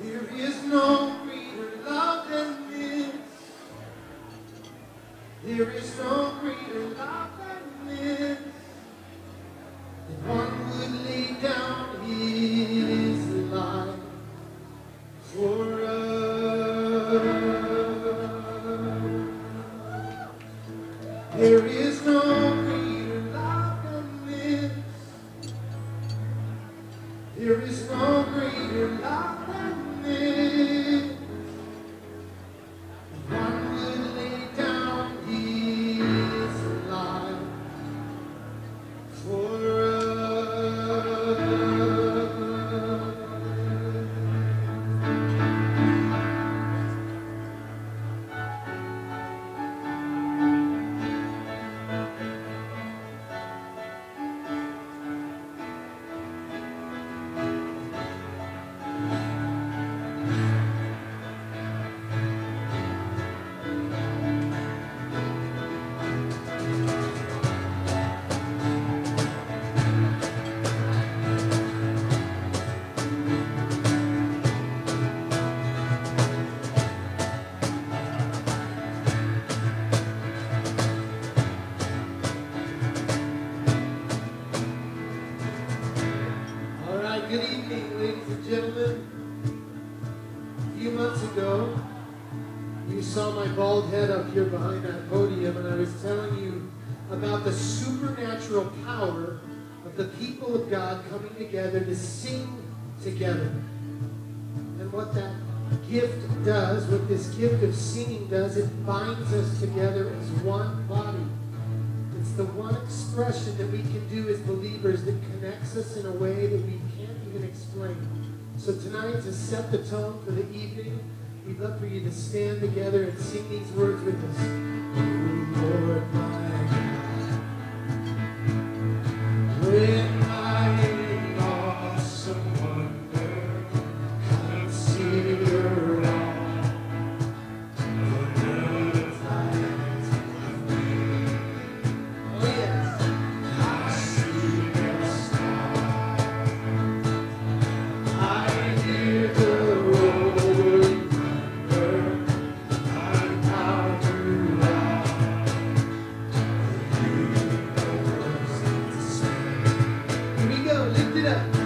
There is no greater love than this. There is no Oh. head up here behind that podium, and I was telling you about the supernatural power of the people of God coming together to sing together. And what that gift does, what this gift of singing does, it binds us together as one body. It's the one expression that we can do as believers that connects us in a way that we can't even explain. So tonight, to set the tone for the evening, We'd love for you to stand together and sing these words with us. Lord, my Yeah.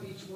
Would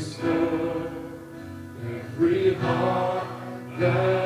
restore every heart that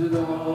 All the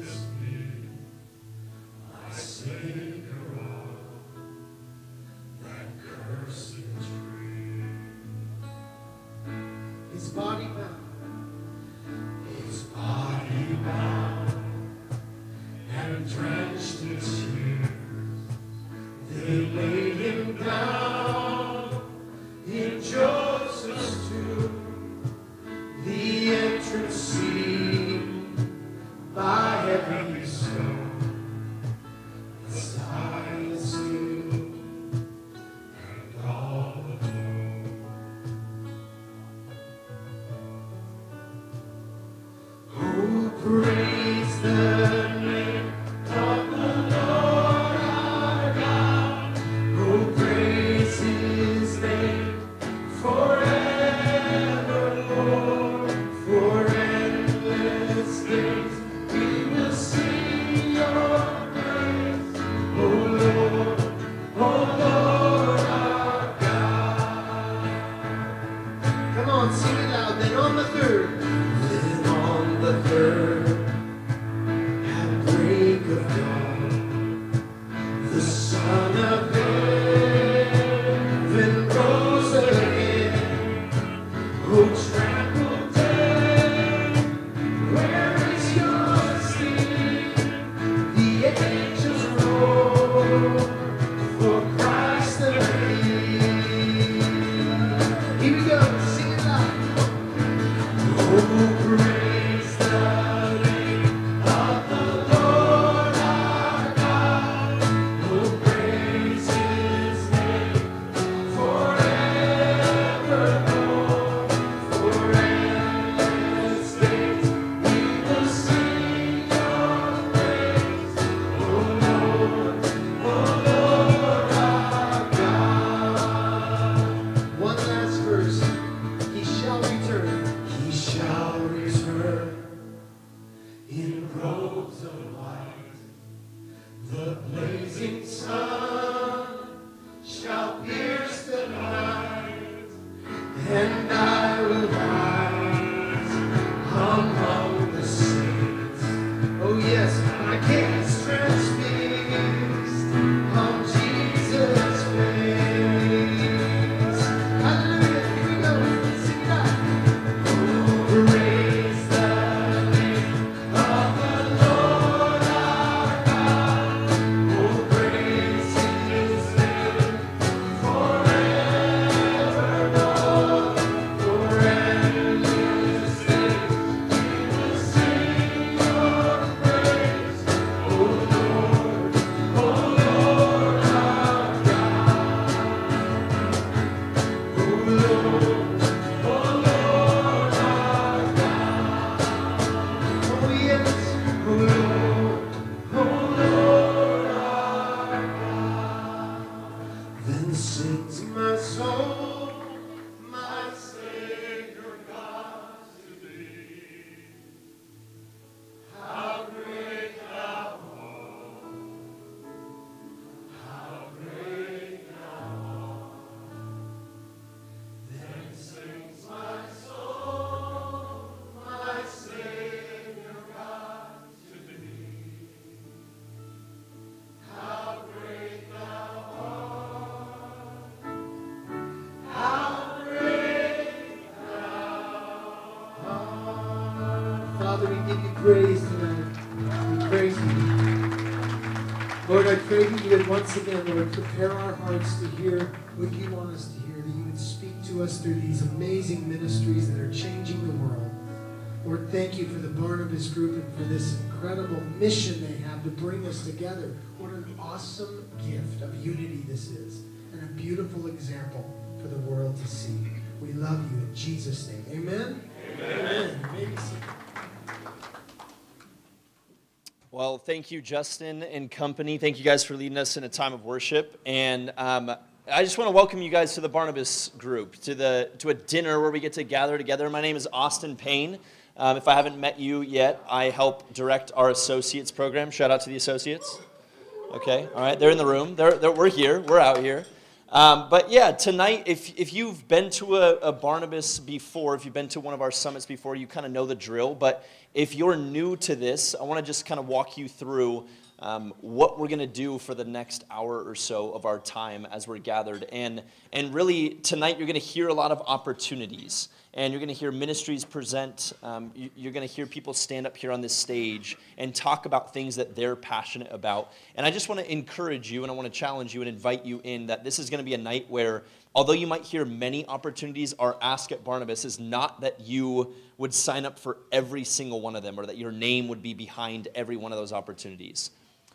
hands, once again, Lord, prepare our hearts to hear what you want us to hear, that you would speak to us through these amazing ministries that are changing the world. Lord, thank you for the Barnabas group and for this incredible mission they have to bring us together. What an awesome gift of unity this is, and a beautiful example for the world to see. We love you in Jesus' name. Amen? Amen. Amen. Well, thank you, Justin and company. Thank you guys for leading us in a time of worship. And um, I just want to welcome you guys to the Barnabas group, to, the, to a dinner where we get to gather together. My name is Austin Payne. Um, if I haven't met you yet, I help direct our associates program. Shout out to the associates. Okay, all right, they're in the room. They're, they're, we're here, we're out here. Um, but yeah, tonight, if, if you've been to a, a, Barnabas before, if you've been to one of our summits before, you kind of know the drill. But if you're new to this, I want to just kind of walk you through um, what we're going to do for the next hour or so of our time as we're gathered. And, and really, tonight, you're going to hear a lot of opportunities and you're going to hear ministries present. Um, you're going to hear people stand up here on this stage and talk about things that they're passionate about. And I just want to encourage you and I want to challenge you and invite you in that this is going to be a night where, although you might hear many opportunities, our ask at Barnabas is not that you would sign up for every single one of them or that your name would be behind every one of those opportunities.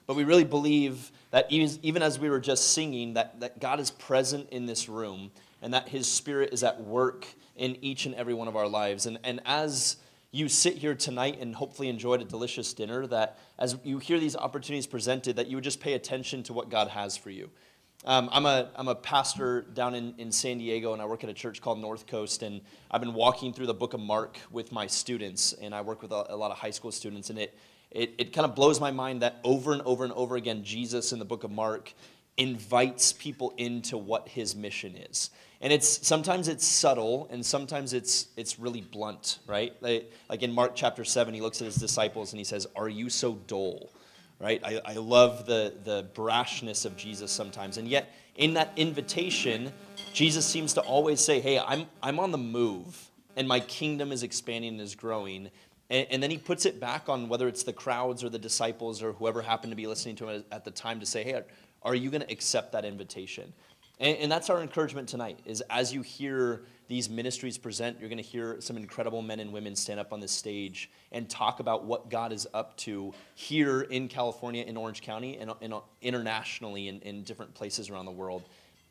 But we really believe that even, even as we were just singing, that, that God is present in this room and that His Spirit is at work in each and every one of our lives. And, and as you sit here tonight and hopefully enjoyed a delicious dinner, that as you hear these opportunities presented, that you would just pay attention to what God has for you. Um, I'm, a, I'm a pastor down in, in San Diego, and I work at a church called North Coast. And I've been walking through the book of Mark with my students, and I work with a, a lot of high school students. And it, it, it kind of blows my mind that over and over and over again, Jesus in the book of Mark invites people into what his mission is. And it's sometimes it's subtle and sometimes it's it's really blunt right? Like, like, in mark chapter 7 he looks at his disciples and he says are you so dull? Right? I, I love the the brashness of jesus sometimes. And yet in that invitation jesus seems to always say hey i'm i'm on the move and my kingdom is expanding and is growing. And, and then he puts it back on whether it's the crowds or the disciples or whoever happened to be listening to him at the time to say hey are you going to accept that invitation and, and, that's our encouragement tonight is as you hear these ministries present, you're going to hear some incredible men and women stand up on this stage and talk about what God is up to here in California, in Orange County, and, and internationally in, in, different places around the world.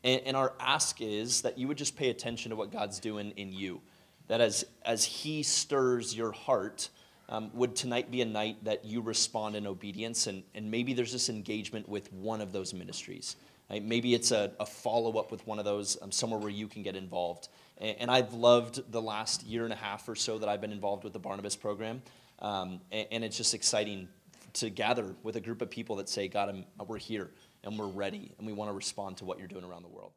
And, and our ask is that you would just pay attention to what God's doing in you. That as, as He stirs your heart, um, would tonight be a night that you respond in obedience and, and maybe there's this engagement with one of those ministries Right? Maybe it's a, a follow up with one of those, um, somewhere where you can get involved. And, and, I've loved the last year and a half or so that I've been involved with the Barnabas program. Um, and, and, it's just exciting to gather with a group of people that say, God, I'm, we're here and we're ready and we want to respond to what you're doing around the world.